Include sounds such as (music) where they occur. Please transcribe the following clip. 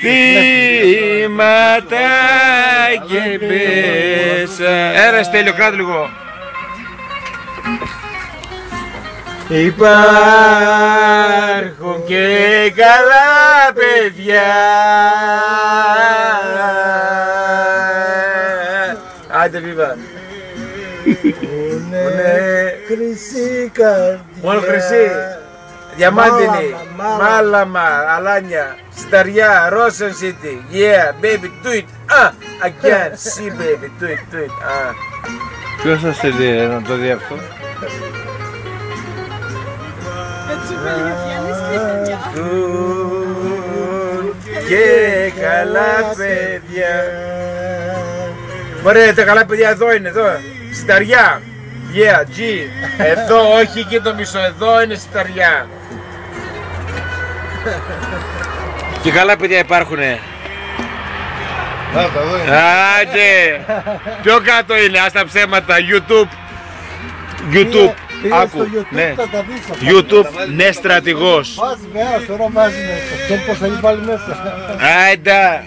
Θύματα και πέσα Έρε Στέλιο κάτω λίγο. Υπάρχουν και καλά παιδιά. Άντε βίβα. Είναι χρυσή καρδιά. Μόνο χρυσή. Διαμάντινη, Μάλαμα, Μάλαμα, Αλάνια, Σταριά, Ρόσεν City, yeah, baby, do it, ah, again, (laughs) see baby, do it, do it, ah. Ποιος θα σε δει να το δει αυτό; Έτσι είπε Γιάννης και παιδιά. Έχουν και καλά παιδιά. Ωραία, τα καλά παιδιά εδώ είναι, εδώ, Σταριά, yeah, G, εδώ, όχι εκεί το μισό, εδώ είναι Σταριά. Και καλά παιδιά υπάρχουνε. Να τα δω. Άντε! Πιο κάτω είναι, ας τα ψέματα, YouTube. YouTube, Πήγα άκου, στο YouTube, ναι. θα τα δεις αυτά. YouTube, ναι στρατηγός. Βάζεις μέσα, τώρα βάζει μέσα. Και πώς θα είναι πάλι μέσα. Άντε!